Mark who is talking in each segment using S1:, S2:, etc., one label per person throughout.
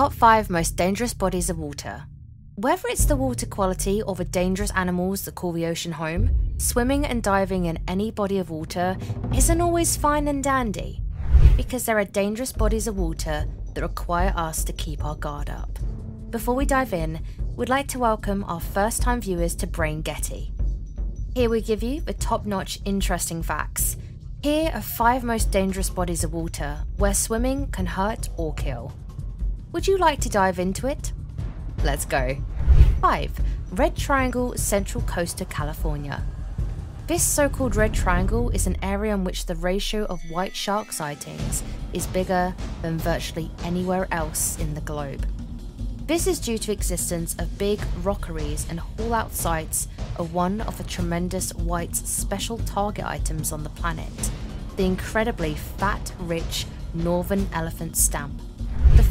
S1: top 5 most dangerous bodies of water. Whether it's the water quality or the dangerous animals that call the ocean home, swimming and diving in any body of water isn't always fine and dandy, because there are dangerous bodies of water that require us to keep our guard up. Before we dive in, we'd like to welcome our first time viewers to Brainghetti. Here we give you the top notch interesting facts. Here are 5 most dangerous bodies of water where swimming can hurt or kill. Would you like to dive into it? Let's go. 5. Red Triangle, Central Costa, California. This so called Red Triangle is an area in which the ratio of white shark sightings is bigger than virtually anywhere else in the globe. This is due to existence of big rookeries and haul-out sites of one of the tremendous white's special target items on the planet, the incredibly fat-rich northern elephant stamp.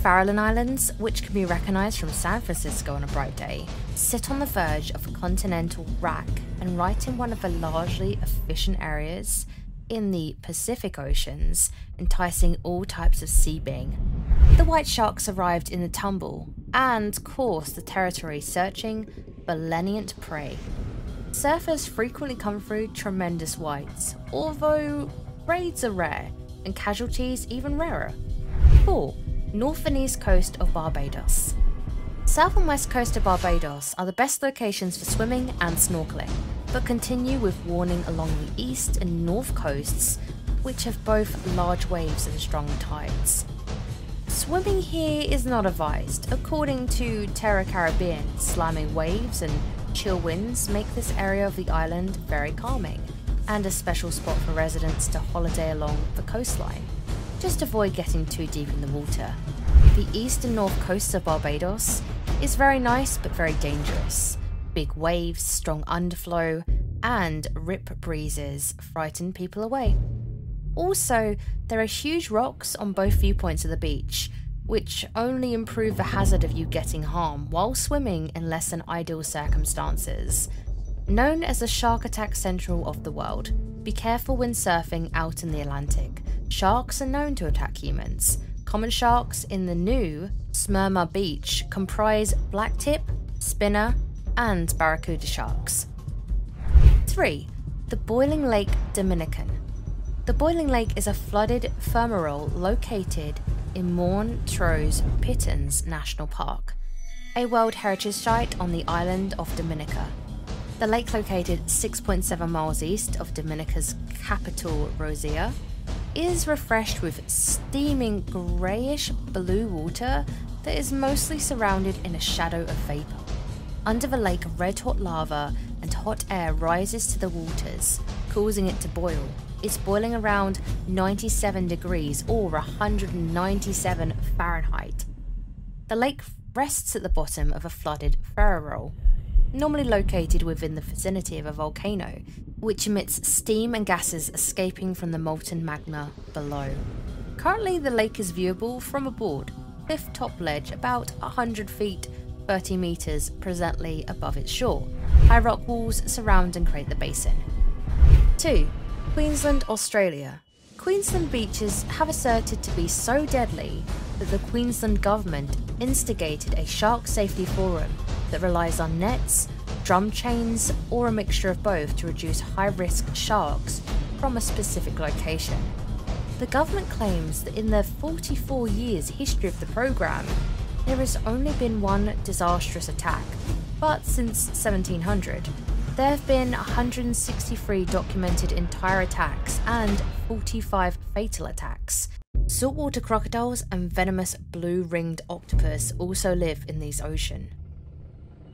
S1: Farallon Islands, which can be recognised from San Francisco on a bright day, sit on the verge of a continental rack and right in one of the largely efficient areas in the Pacific Oceans, enticing all types of sea being. The white sharks arrived in the tumble and coursed the territory searching lenient prey. Surfers frequently come through tremendous whites, although raids are rare and casualties even rarer. 4 north and east coast of Barbados. South and west coast of Barbados are the best locations for swimming and snorkeling, but continue with warning along the east and north coasts, which have both large waves and strong tides. Swimming here is not advised, according to Terra Caribbean, slamming waves and chill winds make this area of the island very calming, and a special spot for residents to holiday along the coastline. Just avoid getting too deep in the water. The east and north coasts of Barbados is very nice but very dangerous. Big waves, strong underflow, and rip breezes frighten people away. Also, there are huge rocks on both viewpoints of the beach, which only improve the hazard of you getting harm while swimming in less than ideal circumstances. Known as the shark attack central of the world, be careful when surfing out in the Atlantic. Sharks are known to attack humans. Common sharks in the new Smyrna Beach comprise blacktip, spinner, and barracuda sharks. 3. The Boiling Lake Dominican. The Boiling Lake is a flooded fumarole located in Montrose Pittons National Park, a World Heritage Site on the island of Dominica. The lake, located 6.7 miles east of Dominica's capital, Roseau, is refreshed with steaming greyish blue water that is mostly surrounded in a shadow of vapour. Under the lake, red hot lava and hot air rises to the waters, causing it to boil. It's boiling around 97 degrees or 197 Fahrenheit. The lake rests at the bottom of a flooded fumarole, normally located within the vicinity of a volcano, which emits steam and gases escaping from the molten magma below. Currently, the lake is viewable from aboard, cliff top ledge about 100 feet 30 metres presently above its shore. High rock walls surround and create the basin. 2. Queensland, Australia. Queensland beaches have asserted to be so deadly that the Queensland government instigated a shark safety forum that relies on nets, drum chains, or a mixture of both to reduce high risk sharks from a specific location. The government claims that in their 44 years history of the program, there has only been one disastrous attack, but since 1700, there have been 163 documented entire attacks and 45 fatal attacks. Saltwater crocodiles and venomous blue ringed octopus also live in these oceans.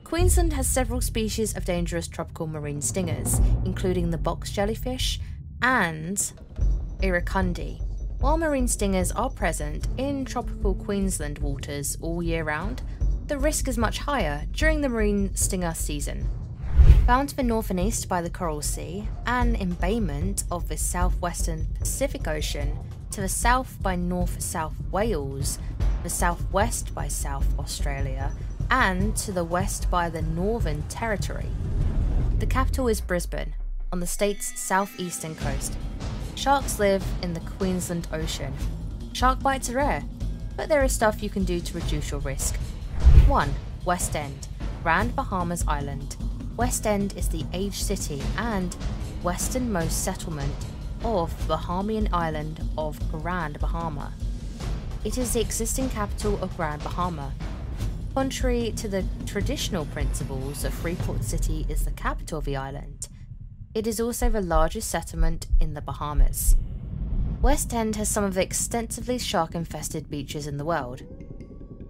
S1: Queensland has several species of dangerous tropical marine stingers, including the box jellyfish and irukandji. While marine stingers are present in tropical Queensland waters all year round, the risk is much higher during the marine stinger season. Bound to the north and east by the Coral Sea, an embayment of the southwestern Pacific Ocean, to the south by North South Wales, the southwest by South Australia, and to the west by the Northern Territory. The capital is Brisbane, on the state's southeastern coast. Sharks live in the Queensland Ocean. Shark bites are rare. but there is stuff you can do to reduce your risk. 1. West End, Grand Bahamas Island. West End is the age city and westernmost settlement of Bahamian island of Grand Bahama. It is the existing capital of Grand Bahama. Contrary to the traditional principles that Freeport City is the capital of the island, it is also the largest settlement in the Bahamas. West End has some of the extensively shark-infested beaches in the world.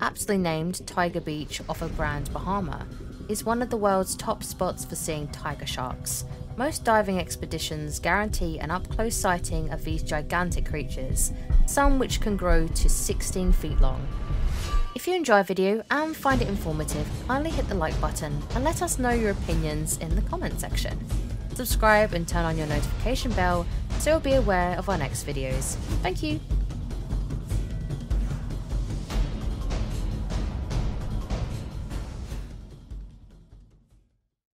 S1: Aptly named Tiger Beach off of Grand Bahama is one of the world's top spots for seeing tiger sharks. Most diving expeditions guarantee an up-close sighting of these gigantic creatures, some which can grow to 16 feet long. If you enjoy a video and find it informative, kindly hit the like button and let us know your opinions in the comment section subscribe and turn on your notification bell so you'll be aware of our next videos. Thank you!